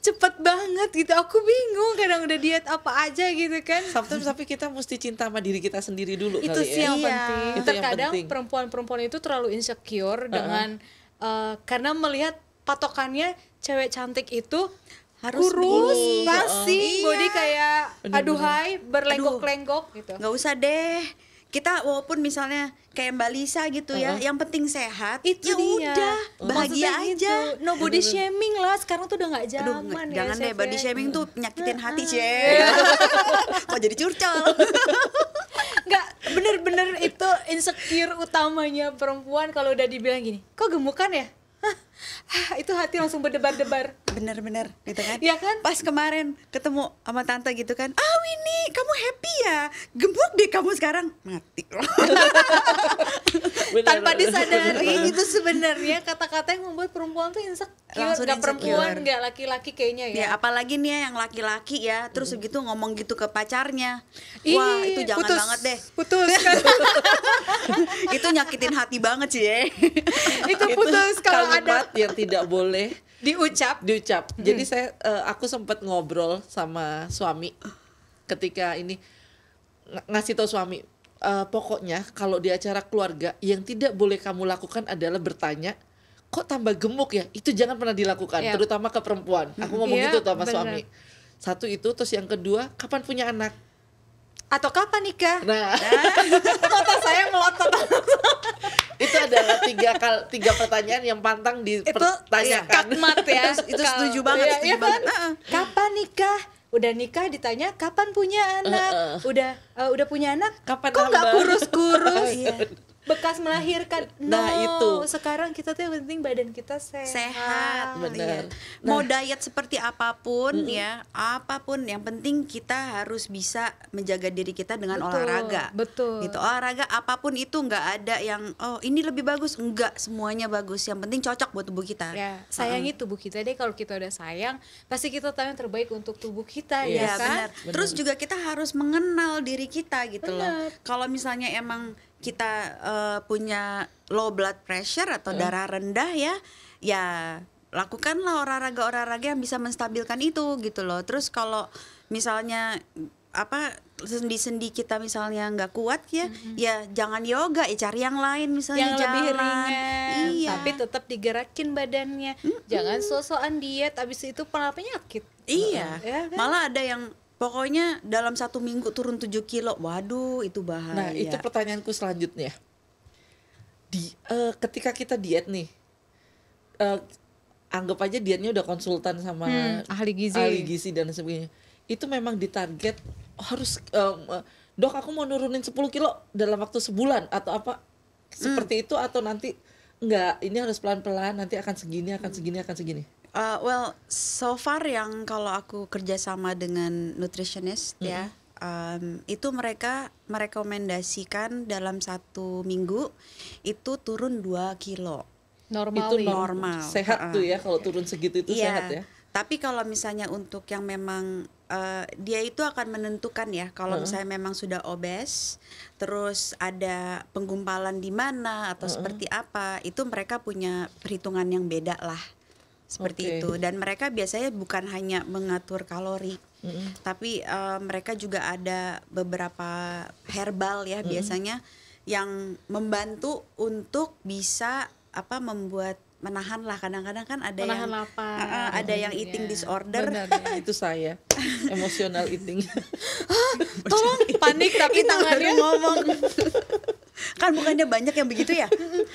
cepet banget gitu aku bingung kadang udah diet apa aja gitu kan Sometimes tapi kita mesti cinta sama diri kita sendiri dulu itu kali sih ya. yang Iya. penting Itu terkadang perempuan-perempuan itu terlalu insecure dengan eh, karena melihat patokannya cewek cantik itu Harus kurus, begini. langsing, Iya. body kayak aduhai, berlenggok-lenggok gitu. nggak usah deh kita walaupun misalnya kayak Mbak Lisa gitu ya yang penting sehat Itu ya dia. udah bahagia Maksudnya aja gitu. No body shaming lah. Sekarang tuh udah nggak Aduh, zaman ya. jangan deh body ya. shaming tuh nyakitin hati cie kok jadi curcol Nggak bener-bener itu insecure utamanya perempuan kalau udah dibilang gini. Kok gemukan ya? Hah, ah, itu hati langsung berdebar-debar. bener-bener gitu kan Iya kan? pas kemarin ketemu sama tante gitu kan ah Winnie kamu happy ya gemuk deh kamu sekarang mati Bener. Tanpa disadari itu sebenarnya kata-kata yang membuat perempuan tuh insecure. Langsung perempuan, insecure. nggak laki-laki kayaknya ya. ya apalagi nih ya yang laki-laki ya terus begitu ngomong gitu ke pacarnya wah Ih, itu jangan putus, banget deh Putus kan. itu nyakitin hati banget sih ya itu putus kalau ada yang tidak boleh diucap. diucap. Jadi saya eh, aku sempat ngobrol sama suami ketika ini ng- ngasih tahu suami eh, pokoknya kalau di acara keluarga yang tidak boleh kamu lakukan adalah bertanya kok tambah gemuk ya itu jangan pernah dilakukan Iya. terutama ke perempuan aku ngomong gitu tuh sama benar. suami satu itu terus yang kedua kapan punya anak Atau kapan nikah? nah Mata saya melotot. itu adalah tiga kal tiga pertanyaan yang pantang dipertanyakan Kakmat ya. Itu- itu Kalau- setuju banget, Iya, setuju iya banget. kan? Heeh. Kapan nikah? Udah nikah ditanya kapan punya anak? Heeh. Udah eh, udah punya anak? Kapan Kok nggak kurus-kurus? Iya. Bekas melahirkan. Nah, No, itu. Sekarang kita tuh yang penting badan kita sehat. sehat Bener. iya. mau diet seperti apa pun ya apa pun yang penting kita harus bisa menjaga diri kita dengan Betul, olahraga betul. gitu olahraga apa pun itu nggak ada yang oh ini lebih bagus enggak semuanya bagus yang penting cocok buat tubuh kita Ya, sayangi tubuh kita deh kalau kita udah sayang, pasti kita tahu yang terbaik untuk tubuh kita Iya, ya ya kan? benar terus juga kita harus mengenal diri kita gitu loh Benar. kalau misalnya emang kita eh, punya low blood pressure atau darah rendah ya ya lakukanlah olahraga-olahraga yang bisa menstabilkan itu gitu loh terus kalau misalnya apa sendi-sendi kita misalnya nggak kuat ya ya jangan yoga ya cari yang lain misalnya yang lebih jalan. ringan, iya tapi tetap digerakin badannya. Jangan sosokan diet abis itu malah penyakit. Iya, Ya kan? malah ada yang pokoknya dalam satu minggu turun 7 kilo. Waduh, itu bahaya. Nah, itu pertanyaanku selanjutnya. Di eh, ketika kita diet nih, eh, anggap aja dietnya udah konsultan sama Hmm, ahli gizi. ahli gizi dan sebagainya. Itu memang ditarget harus eh, dok aku mau nurunin 10 kilo dalam waktu sebulan atau apa seperti itu atau nanti enggak ini harus pelan-pelan nanti akan segini akan segini akan segini. Uh, well, so far yang kalau aku kerjasama dengan nutritionist ya, um, itu mereka merekomendasikan dalam satu minggu itu turun 2 kilo. Normal itu nih. normal. Sehat Ha-ha. tuh ya kalau turun segitu itu Iya, sehat ya. Tapi kalau misalnya untuk yang memang eh, dia itu akan menentukan ya kalau misalnya memang sudah obes, terus ada penggumpalan di mana atau seperti apa, itu mereka punya perhitungan yang beda lah. Seperti Oke. itu. Dan mereka biasanya bukan hanya mengatur kalori, tapi eh, mereka juga ada beberapa herbal ya biasanya yang membantu untuk bisa apa membuat menahan lah kadang-kadang kan ada Menahan yang lapar. Ah, ah, ada yang Iya. eating disorder Benar, ya. itu saya emosional eating. Tolong panik tapi tangannya. ngomong kan bukannya banyak yang begitu ya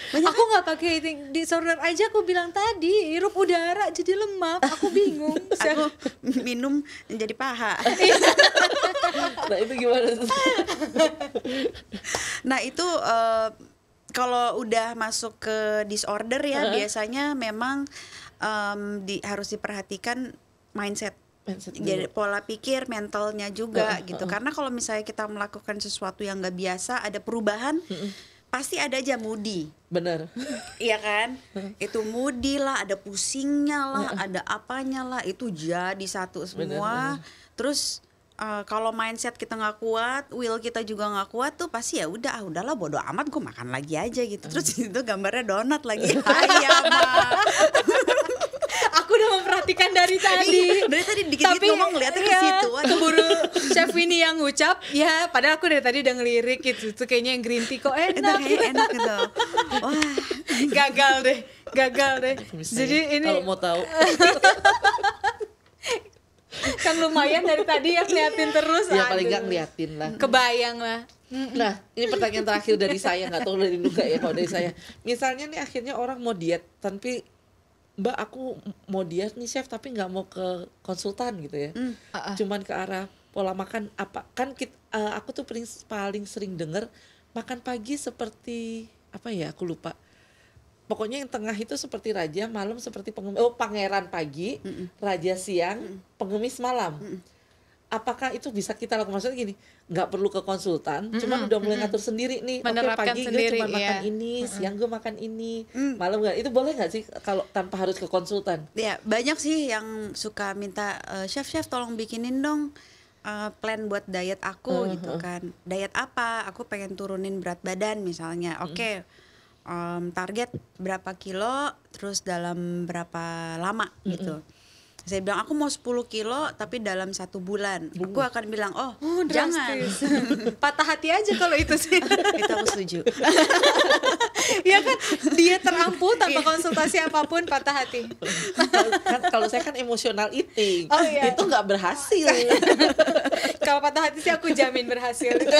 banyak Aku nggak pakai eating disorder aja aku bilang tadi hirup udara jadi lemak. Aku bingung. aku minum jadi paha nah itu gimana nah itu eh, kalau udah masuk ke disorder ya biasanya memang em, di, harus diperhatikan mindset. Jadi pola pikir, mentalnya juga Heeh, gitu. Karena kalau misalnya kita melakukan sesuatu yang nggak biasa, ada perubahan, pasti ada aja moody. Bener. Iya kan? itu moody lah, ada pusingnya lah, ada apanya lah, itu jadi satu semua. Terus eh, kalau mindset kita nggak kuat, will kita juga nggak kuat tuh pasti ya udah, ah udahlah bodo amat gue makan lagi aja gitu. Terus itu gambarnya donat lagi. Ayam. Aku udah memperhatikan dari tadi. Dari tadi dikit-dikit ngomong ngeliatnya ke iya, situ. Keburu chef ini yang ngucap, ya padahal aku dari tadi udah ngelirik gitu. Itu kayaknya yang green tea kok Itu enak. kayaknya enak gitu. Wah, gagal deh, gagal deh. Jadi ini kalau mau tahu kan lumayan dari tadi ya ngeliatin terus. ya paling Aduh. nggak ngeliatin lah. Kebayang lah. Nah, ini pertanyaan terakhir dari saya, nggak tahu dari Nuga ya kalau dari saya. Misalnya nih akhirnya orang mau diet, tapi Mbak aku mau diet nih chef, tapi nggak mau ke konsultan gitu ya. Ah, ah. Cuman ke arah pola makan apa? Kan kit- eh, aku tuh paling, paling sering denger makan pagi seperti apa ya? Aku lupa. Pokoknya yang tengah itu seperti raja, malam seperti pengemis. Oh, pangeran pagi, raja siang, pengemis malam. Apakah itu bisa kita lakukan? Maksudnya gini, nggak perlu ke konsultan, cuman udah mulai ngatur sendiri nih. Oke Menerapkan pagi gue cuma makan iya. ini, siang gue makan ini, malam nggak. Itu boleh nggak sih kalau tanpa harus ke konsultan? Ya banyak sih yang suka minta "Eh, chef chef tolong bikinin dong eh, plan buat diet aku gitu kan. Diet apa? Aku pengen turunin berat badan misalnya. Oke. Em, target berapa kilo terus dalam berapa lama gitu. Saya bilang aku mau 10 kilo tapi dalam satu bulan. Aku akan bilang oh, Oh, jangan. Patah hati aja kalau itu sih. Itu aku setuju. ya kan dia terampuh tanpa konsultasi apa pun patah hati. kan kalau saya kan emosional eating, Oh, iya. itu nggak berhasil. Kalau patah hati sih aku jamin berhasil itu.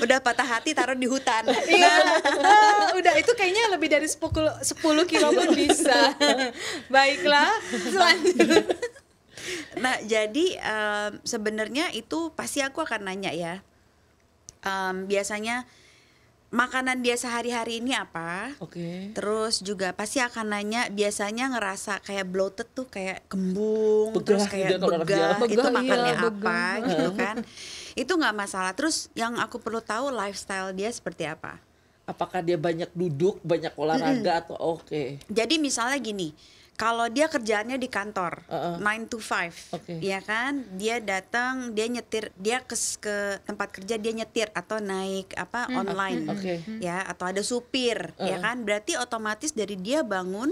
Udah patah hati taruh di hutan. Iya. Ah, udah itu kayaknya lebih dari 10 10 kilo pun bisa. Baiklah, selanjutnya. Nah, jadi em, sebenarnya itu pasti aku akan nanya ya. Em, biasanya makanan dia sehari-hari ini apa? Oke. Terus juga pasti akan nanya biasanya ngerasa kayak bloated tuh kayak kembung, Begah terus kayak orang begah, Jawa. itu Begah, makannya iya, apa gitu kan. Itu nggak masalah. Terus yang aku perlu tahu lifestyle dia seperti apa. Apakah dia banyak duduk, banyak olahraga atau oke? Jadi misalnya gini, kalau dia kerjaannya di kantor Uh-uh. 9 to 5, Oke. ya kan? Dia datang, dia nyetir, dia ke ke tempat kerja dia nyetir atau naik apa online. Oke. Ya, atau ada supir, ya Uh-uh. kan? Berarti otomatis dari dia bangun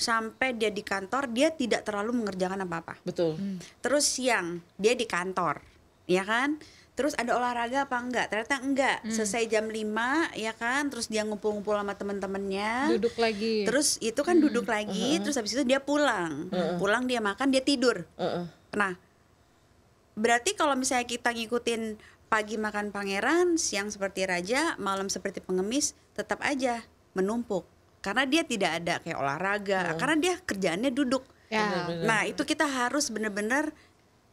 sampai dia di kantor dia tidak terlalu mengerjakan apa-apa. Betul. Terus siang dia di kantor, ya kan? Terus ada olahraga apa enggak? Ternyata enggak. Selesai jam 5 ya kan? Terus dia ngumpul-ngumpul sama teman-temannya. Duduk lagi. Terus itu kan duduk lagi, terus habis itu dia pulang. Pulang dia makan, dia tidur. Heeh. Nah, berarti kalau misalnya kita ngikutin pagi makan pangeran, siang seperti raja, malam seperti pengemis, tetap aja menumpuk. Karena dia tidak ada kayak olahraga, karena dia kerjaannya duduk. ya. Benar-benar. Nah, itu kita harus bener-bener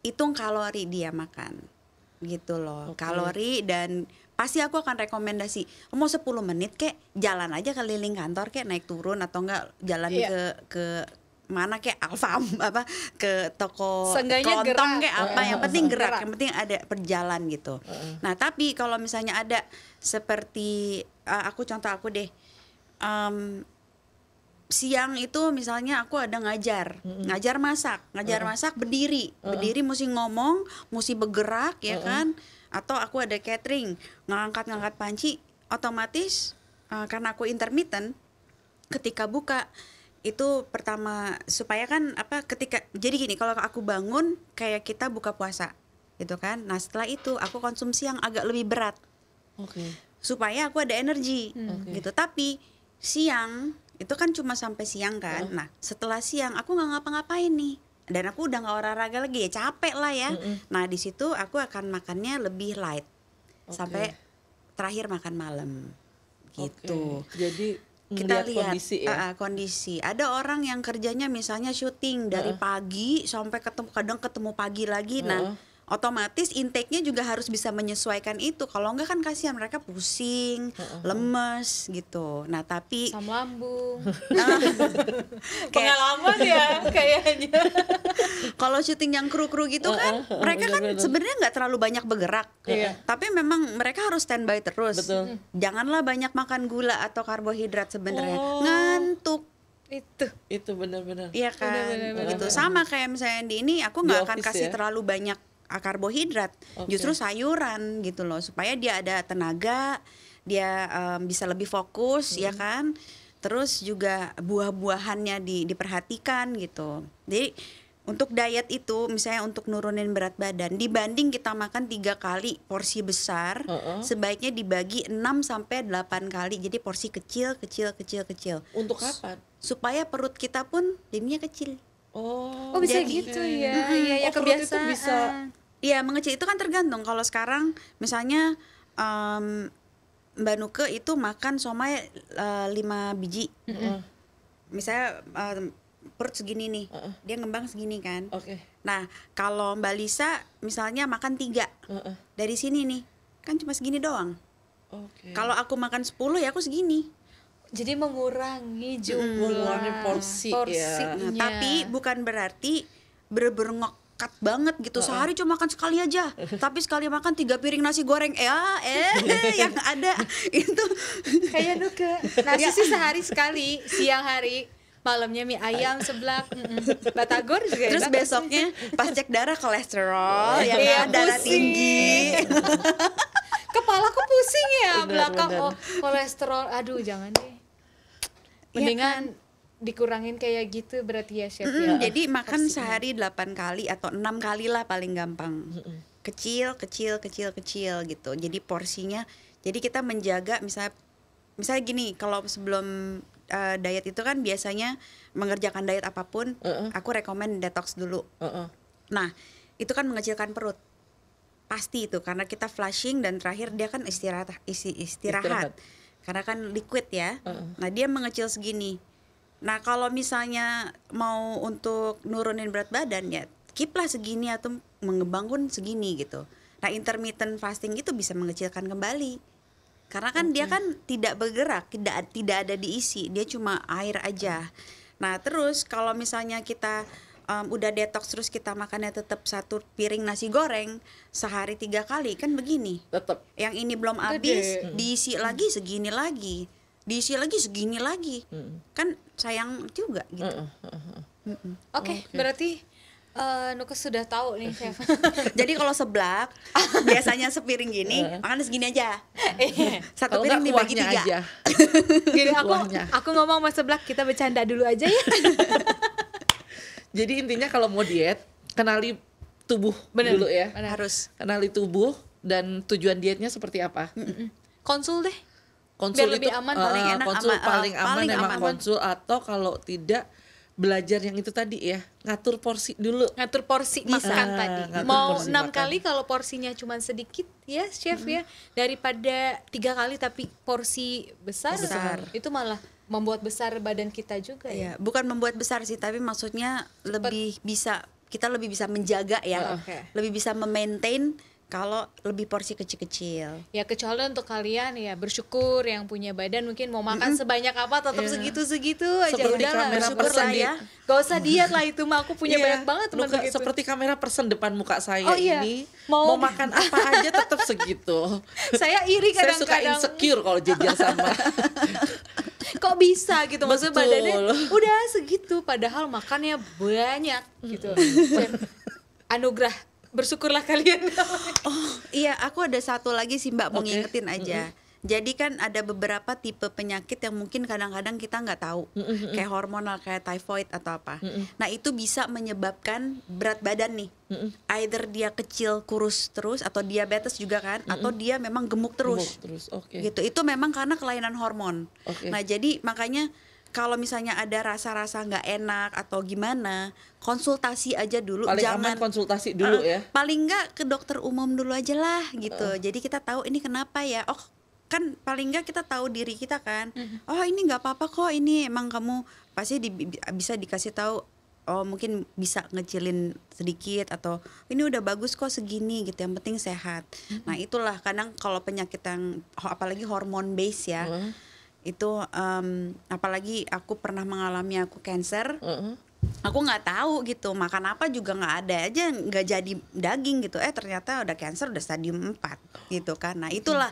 hitung kalori dia makan. Gitu loh. Oke. Kalori dan pasti aku akan rekomendasi mau 10 menit kek jalan aja keliling kantor kek naik turun atau enggak jalan Iya. ke ke mana kek Alfam apa ke toko Seenggaknya kelontong gerak. kek apa yang penting gerak Gerak. yang penting ada perjalan gitu nah tapi kalau misalnya ada seperti eh, aku contoh aku deh em, siang itu misalnya aku ada ngajar. Ngajar masak. Ngajar masak berdiri. Berdiri mesti ngomong mesti bergerak ya kan? Atau aku ada catering. Ngangkat-ngangkat panci otomatis eh, karena aku intermittent ketika buka itu pertama supaya kan apa ketika jadi gini kalau aku bangun kayak kita buka puasa gitu kan? Nah setelah itu aku konsumsi yang agak lebih berat. Oke. supaya aku ada energi Oke. gitu. Tapi siang itu kan cuma sampai siang kan nah setelah siang aku nggak ngapa-ngapain nih dan aku udah nggak olahraga lagi ya capek lah ya nah di situ aku akan makannya lebih light Oke. sampai terakhir makan malam gitu Oke. Jadi kita lihat kondisi ya. ah, kondisi. Ada orang yang kerjanya misalnya syuting dari Heeh. pagi sampai ketemu kadang ketemu pagi lagi. Nah, Heeh. Otomatis intake-nya juga harus bisa menyesuaikan itu. Kalau enggak kan kasihan mereka pusing, lemes gitu. Nah, tapi Asam lambung. kayak Pengalaman ya kayaknya. kalau syuting yang kru-kru gitu kan, mereka kan sebenarnya nggak terlalu banyak bergerak. Iya. Tapi memang mereka harus standby terus. Betul. Janganlah banyak makan gula atau karbohidrat sebenarnya. Oh. Ngantuk. Itu. Itu benar-benar. Iya kan, Bener, bener, gitu. Sama kayak misalnya di ini, aku nggak akan kasih ya? terlalu banyak karbohidrat, Oke. justru sayuran gitu loh, supaya dia ada tenaga, dia em, bisa lebih fokus, ya kan. Terus juga buah-buahannya di, diperhatikan gitu. Jadi untuk diet itu, misalnya untuk nurunin berat badan, dibanding kita makan tiga kali porsi besar, Heeh. sebaiknya dibagi 6 sampai 8 kali. Jadi porsi kecil, kecil, kecil, kecil Untuk kapan? supaya perut kita pun jadinya kecil. Oh. Oh bisa Jadi- gitu ya. Iya ya Oh, perut itu kebiasaan. bisa- Iya mengecil itu kan tergantung. Kalau sekarang misalnya em, Mbak Nuke itu makan somai lima biji, Heeh. misalnya em, perut segini nih, Heeh. dia ngembang segini kan. Oke. Nah kalau Mbak Lisa misalnya makan tiga Heeh. dari sini nih, kan cuma segini doang. Oke. Kalau aku makan 10 ya aku segini. Jadi mengurangi jumlah mengurangi porsi, ya. porsinya. Nah, tapi bukan berarti bener-bener ngekat banget gitu. Sehari cuma makan sekali aja. Tapi sekali makan tiga piring nasi goreng. Eh ah, eh yang ada. Itu. Kayak nuke nasi sih sehari sekali. Siang hari malamnya mie ayam seblak. Batagor juga terus enak. besoknya pas cek darah kolesterol yang Iya, ada darah pusing. tinggi. Kepalaku pusing ya Benar, belakang. benar. oh kolesterol. Aduh jangan deh mendingan dikurangin kayak gitu berarti ya chef Mm, ya? jadi makan sehari 8 kali atau enam kali lah paling gampang. Kecil kecil kecil kecil gitu. Jadi porsinya jadi kita menjaga misalnya misalnya gini kalau sebelum uh, diet itu kan biasanya mengerjakan diet apa pun Heeh. aku rekomen detox dulu. Heeh. nah itu kan mengecilkan perut. Pasti itu karena kita flushing dan terakhir dia kan istirahat isi istirahat, Istirahat. Karena kan liquid ya. Heeh. nah dia mengecil segini. Nah kalau misalnya mau untuk nurunin berat badan ya keep lah segini atau mengembang pun segini gitu. Nah intermittent fasting itu bisa mengecilkan kembali. Karena kan dia kan tidak bergerak tidak tidak ada diisi. Dia cuma air aja. Nah terus kalau misalnya kita em, udah detox terus kita makannya tetap satu piring nasi goreng sehari tiga kali kan begini. Tetap. yang ini belum Gede. habis diisi lagi segini lagi diisi lagi segini lagi. Kan sayang juga gitu. Heeh, heeh, heeh. oke berarti eh, Nuke sudah tahu nih chef. Jadi kalau seblak biasanya sepiring gini makan segini aja. Satu Kalau piring dibagi tiga. aja. Gini aku aku ngomong sama seblak kita bercanda dulu aja ya Jadi intinya kalau mau diet, kenali tubuh Bener. dulu ya. Bener. harus Kenali tubuh dan tujuan dietnya seperti apa. Konsul deh Konsul Biar lebih itu aman, eh, paling enak, konsul ama- eh, paling aman paling memang aman. konsul atau kalau tidak belajar yang itu tadi ya, ngatur porsi dulu. ngatur porsi Bisa. makan Ah, tadi ngatur mau enam kali kalau porsinya cuma sedikit ya chef ya daripada tiga kali tapi porsi besar, Besar. itu malah membuat besar badan kita juga ya? Ya bukan membuat besar sih tapi maksudnya lebih bisa kita lebih bisa menjaga ya. Oke. lebih bisa memaintain kalau lebih porsi kecil-kecil. Ya kecuali untuk kalian ya bersyukur yang punya badan mungkin mau makan sebanyak apa tetap Iya. segitu segitu aja. Seperti udahlah kamera bersyukur lah di- ya. Gak usah diet lah itu mah aku punya Iya, banyak banget teman begitu Seperti kamera person depan muka saya Oh, iya. ini, Mau- mau, makan apa aja tetap segitu. saya iri Saya suka kadang-kadang. insecure kalau jajan sama. kok bisa gitu? Maksudnya Betul. badannya udah segitu padahal makannya banyak gitu. Anugerah bersyukurlah kalian. Oh iya aku ada satu lagi sih mbak mau Oke. ngingetin aja jadi kan ada beberapa tipe penyakit yang mungkin kadang-kadang kita nggak tahu. Kayak hormonal kayak typhoid atau apa. Nah itu bisa menyebabkan berat badan nih. Either dia kecil kurus terus atau diabetes juga kan atau dia memang gemuk terus. Gemuk terus, oke. gitu. Itu memang karena kelainan hormon. Oke. nah jadi makanya kalau misalnya ada rasa-rasa nggak enak atau gimana konsultasi aja dulu. Paling jangan aman konsultasi dulu Eh, ya. paling nggak ke dokter umum dulu aja lah gitu. Jadi kita tahu ini kenapa ya. Oh kan paling nggak kita tahu diri kita kan. Oh ini nggak apa-apa kok ini emang kamu pasti di- bi- bisa dikasih tahu oh mungkin bisa ngecilin sedikit atau ini udah bagus kok segini gitu yang penting sehat. Nah itulah kadang kalau penyakit yang apalagi hormon base ya Heeh. itu em, apalagi aku pernah mengalami aku cancer Heeh. aku nggak tahu gitu makan apa juga nggak ada aja nggak jadi daging gitu. Eh ternyata udah cancer udah stadium 4 gitu kan. Nah itulah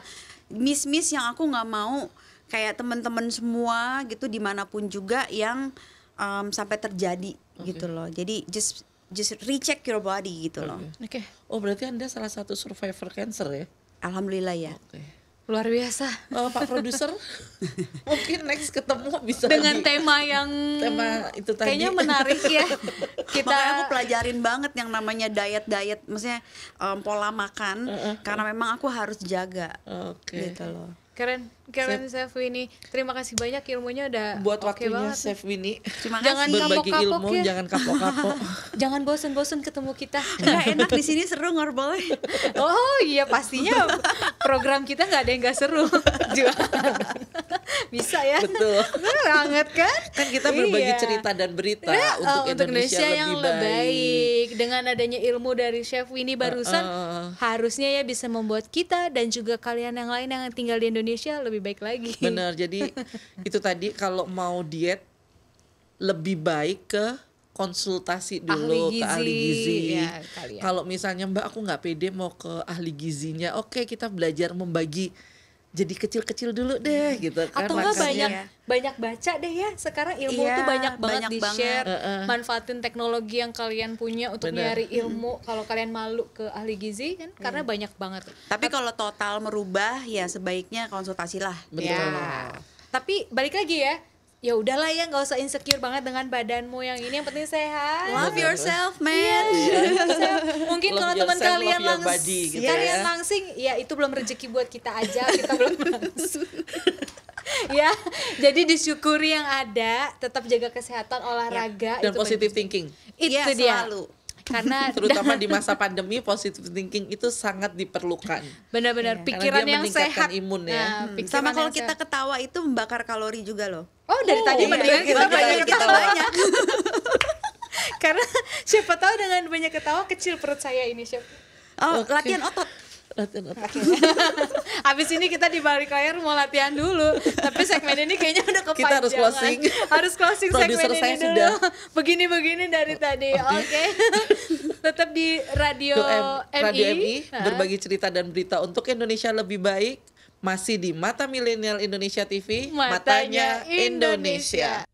miss-miss yang aku nggak mau kayak teman-teman semua gitu di mana pun juga yang em, sampai terjadi gitu loh. Jadi just just recheck your body gitu loh. Oke, Oh berarti anda salah satu survivor cancer ya? alhamdulillah ya. Oke. Luar biasa. Oh, Pak produser, mungkin next ketemu bisa Dengan di- tema yang tema itu tadi. kayaknya menarik ya. Kita Makanya aku pelajarin banget yang namanya diet diet, maksudnya em, pola makan, karena memang aku harus jaga Oke. gitu loh. Keren, keren Chef Winnie. Terima kasih banyak ilmunya udah Buat oke waktunya banget. Chef Winnie. Terima Jangan kasih. Berbagi kapok-kapok ilmu, ya. jangan kapok-kapok. Jangan bosen-bosen ketemu kita. Nggak enak di sini seru ngobrol. Oh iya pastinya program kita nggak ada yang nggak seru. Bisa ya. Betul. Banget kan? Kan kita berbagi Iya. cerita dan berita Nah, untuk, eh, Indonesia, yang lebih lebih baik. baik. Dengan adanya ilmu dari Chef Winnie barusan, eh. harusnya ya bisa membuat kita dan juga kalian yang lain yang tinggal di Indonesia lebih baik lagi. Benar. Jadi itu tadi kalau mau diet lebih baik ke konsultasi dulu Ahli ke ahli gizi, gizi. ya. Kalau misalnya Mbak aku nggak pede mau ke ahli gizinya, oke kita belajar membagi jadi kecil-kecil dulu deh gitu kan. Atau enggak banyak ya. banyak baca deh ya. Sekarang ilmu Iya, tuh banyak banget banyak di banget. share. Heeh. Manfaatin teknologi yang kalian punya untuk Benar. nyari ilmu. Kalau kalian malu ke ahli gizi kan karena banyak banget. Tapi kalau total merubah ya sebaiknya konsultasilah. Betul. Ya. Tapi balik lagi ya. Ya udahlah ya nggak usah insecure banget dengan badanmu yang ini yang penting sehat. Love yourself, man. Iya. Mungkin Love kalau teman yourself, kalian body gitu kalian ya. langsing ya itu belum rezeki buat kita aja kita belum langsung ya jadi disyukuri yang ada tetap jaga kesehatan olahraga dan itu positive penting. thinking. itu Iya, dia selalu. Karena Terutama di masa pandemi positive thinking itu sangat diperlukan. benar-benar Karena pikiran yang sehat imun ya. Nah, Hmm, Sama kalau kita sehat. ketawa itu membakar kalori juga loh. oh dari Oh, tadi iya. mendingan kita Kita banyak kita ketawa banyak. karena siapa tahu dengan banyak ketawa kecil perut saya ini chef Oh, Oke. latihan otot. Latihan otot. Habis ini kita di balik layar mau latihan dulu. Tapi segmen ini kayaknya udah kepanjangan. Kita harus closing. Harus closing segmen ini saya dulu. sudah. Begini-begini dari tadi. Oke. Tetap di radio, M- Radio MI berbagi cerita dan berita untuk Indonesia lebih baik masih di Mata Milenial Indonesia TV Matanya Indonesia.